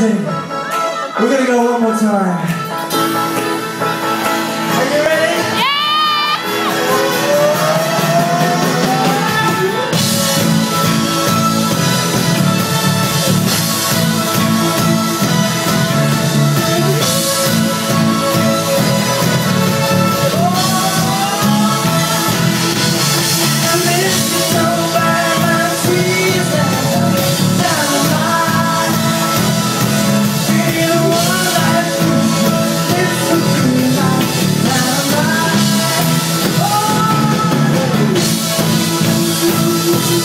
amazing. We're gonna go one more time.